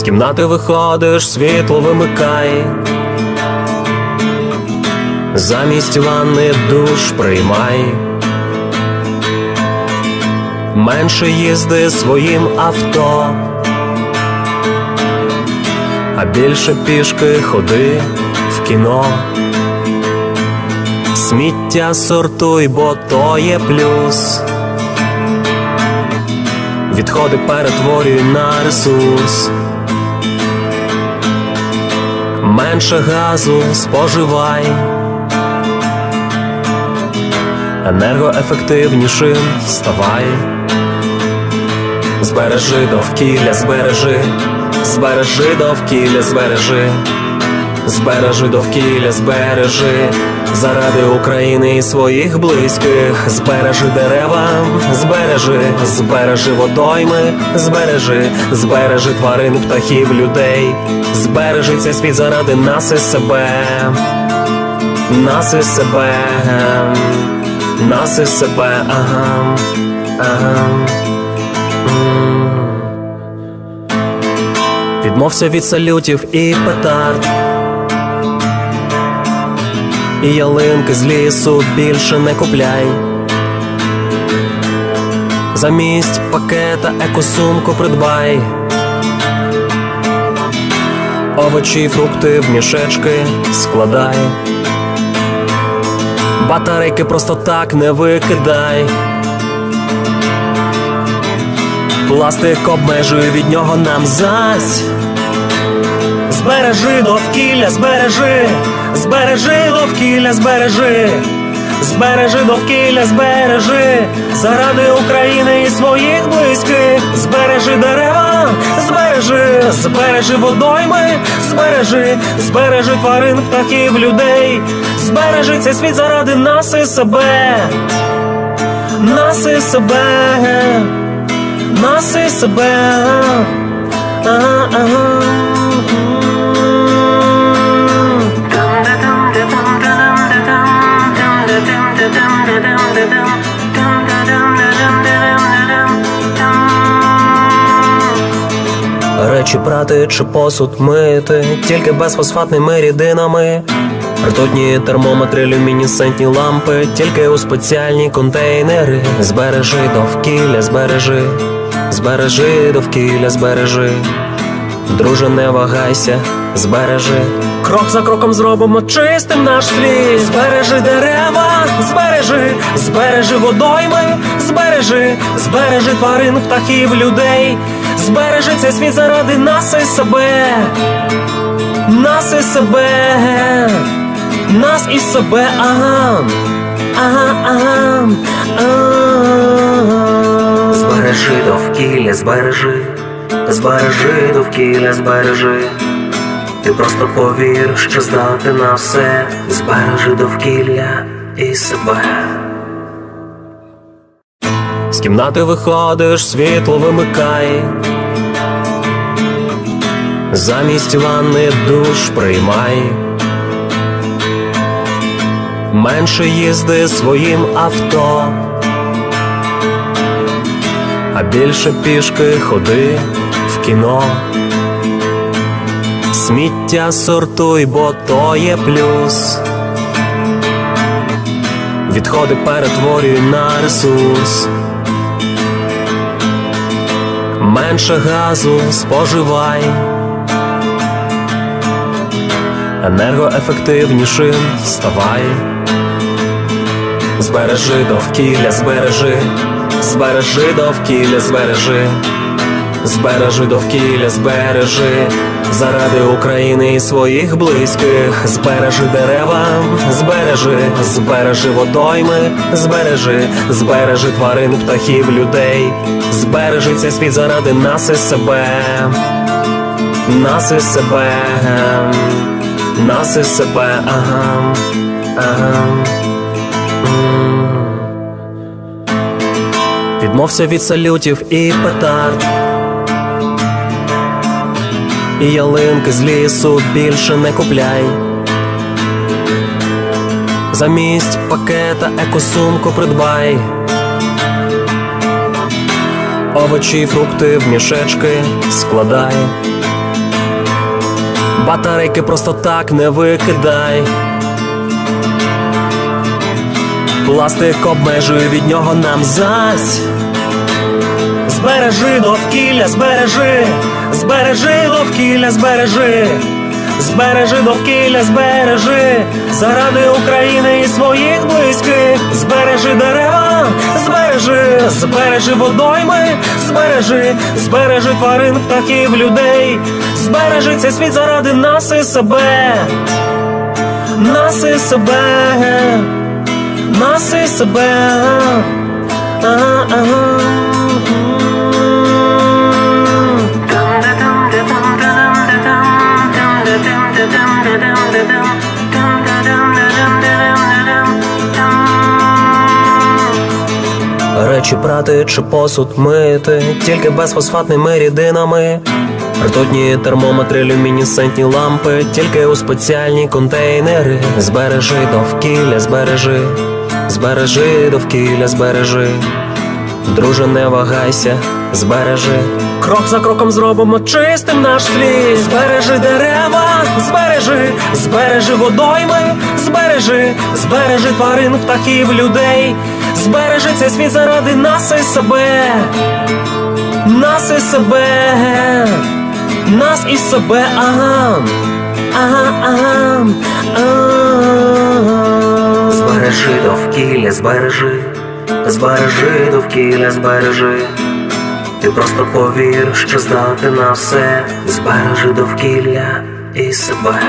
З кімнати виходиш, світло вимикай. Замість ванни душ приймай. Менше їзди своїм авто, а більше пішки ходи в кіно. Сміття сортуй, бо то є плюс. Відходи перетворюй на ресурс. Менше газу споживай, енергоефективнішим ставай, збережи довкілля, збережи, збережи довкілля, збережи, збережи довкілля, збережи, заради України і своїх близьких, збережи дерева, збережи, збережи водойми, збережи, збережи тварин, птахів, людей, збережи цей світ заради нас і себе, нас і себе, нас і себе, ага, ага. Відмовся від салютів і петард. І ялинки з лісу більше не купляй. Замість пакета екосумку придбай. Овочі, фрукти в мішечки складай. Батарейки просто так не викидай. Пластик обмежує від нього нам зась. Збережи довкілля, збережи, збережи довкілля, збережи, збережи довкілля, збережи, заради України і своїх близьких, збережи дерева, збережи, збережи водойми, збережи, збережи тварин, птахів, людей, збережи цей світ заради нас і себе, нас і себе, нас і себе. Ага, ага. Речі чи посуд мити, тільки безфосфатними рідинами. Ртутні термометри, люмінісцентні лампи, тільки у спеціальні контейнери. Збережи довкілля, збережи, збережи довкілля, збережи. Друже, не вагайся, збережи. Крок за кроком зробимо чистим наш світ. Збережи дерева, збережи, збережи водойми, збережи, збережи тварин, птахів, людей. Збережи цей світ заради нас і себе, нас і себе, нас і себе, ага, ага, ага. Збережи довкілля, збережи, збережи довкілля, збережи. Ти просто повір, що здати на все, збережи довкілля і себе. З кімнати виходиш, світло вимикай. Замість ванни душ приймай. Менше їзди своїм авто, а більше пішки ходи в кіно. Сміття сортуй, бо то є плюс. Відходи перетворюй на ресурс. Менше газу споживай, енергоефективнішим ставай, збережи довкілля, збережи, збережи довкілля, збережи, збережи довкілля, збережи, заради України і своїх близьких, збережи дерева, збережи, збережи водойми, збережи, збережи тварин, птахів, людей, збережи цей світ заради нас і себе, нас і себе, нас і себе, ага, ага. Відмовся від салютів і петард. І ялинки з лісу більше не купляй. Замість пакета екосумку придбай. Овочі, фрукти в мішечки складай. Батарейки просто так не викидай. Пластик обмежує від нього нам зась. Збережи довкілля, збережи, збережи довкілля, збережи, збережи довкілля, збережи, заради України і своїх близьких, збережи дерева, збережи, збережи водойми, збережи, збережи тварин, птахів, людей, збережи цей світ заради нас і себе, нас і себе, нас і себе. Ага, ага. Речі прати чи посуд мити, тільки безфосфатними рідинами. Ртутні термометри, люмінесцентні лампи, тільки у спеціальні контейнери. Збережи довкілля, збережи, збережи довкілля, збережи. Друже, не вагайся, збережи. Крок за кроком зробимо чистим наш світ. Збережи дерева, збережи, збережи водойми, збережи, збережи тварин, птахів, людей. Збережи цей світ заради нас і себе. Нас і себе. Нас і себе. Ага. Ага, ага. ага. Збережи довкілля, збережи. Збережи довкілля, збережи. Ти просто повір, що здати на все, збережи довкілля і себе.